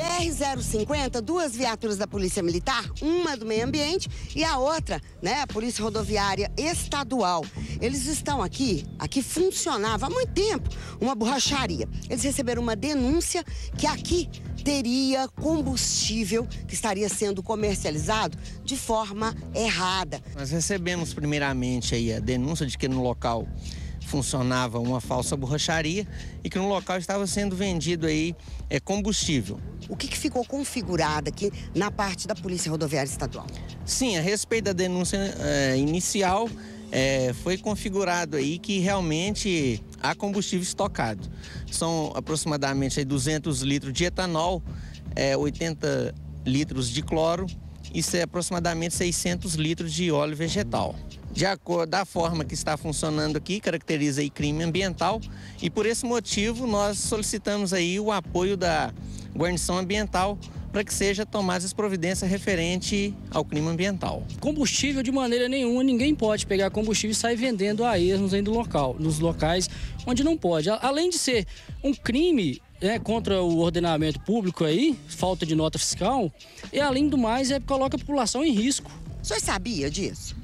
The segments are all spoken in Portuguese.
BR-050, duas viaturas da Polícia Militar, uma do meio ambiente e a outra, né, a Polícia Rodoviária Estadual. Eles estão aqui, aqui funcionava há muito tempo uma borracharia. Eles receberam uma denúncia que aqui teria combustível que estaria sendo comercializado de forma errada. Nós recebemos primeiramente aí a denúncia de que no local funcionava uma falsa borracharia e que no local estava sendo vendido aí é, combustível. O que, que ficou configurado aqui na parte da Polícia Rodoviária Estadual? Sim, a respeito da denúncia é, inicial, é, foi configurado aí que realmente há combustível estocado. São aproximadamente aí, 200 litros de etanol, é, 80 litros de cloro e é aproximadamente 600 litros de óleo vegetal. De acordo da forma que está funcionando aqui, caracteriza aí crime ambiental e por esse motivo nós solicitamos aí o apoio da guarnição ambiental para que seja tomadas as providências referente ao crime ambiental. Combustível de maneira nenhuma, ninguém pode pegar combustível e sair vendendo a esmos no local, nos locais onde não pode. Além de ser um crime é, contra o ordenamento público aí, falta de nota fiscal, e além do mais, é, coloca a população em risco. O senhor sabia disso?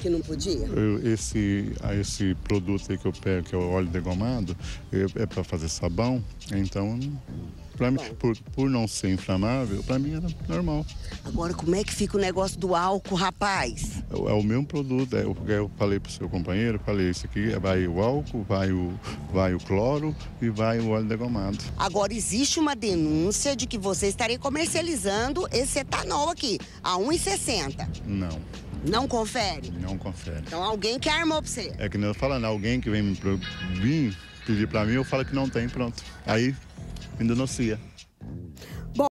Que não podia? Eu, esse, esse produto aí que eu pego, que é o óleo degomado, é, é para fazer sabão, então Pra mim, por, por não ser inflamável, para mim era normal. Agora, como é que fica o negócio do álcool, rapaz? É, é o mesmo produto, é, eu falei pro seu companheiro, falei, isso aqui vai o álcool, vai o, vai o cloro e vai o óleo degomado. Agora, existe uma denúncia de que você estaria comercializando esse etanol aqui, a 1,60. Não. Não confere? Não confere. Então alguém que armou pra você? É que nem eu falando, alguém que vem me vir pedir pra mim, eu falo que não tem, pronto. Aí me denuncia.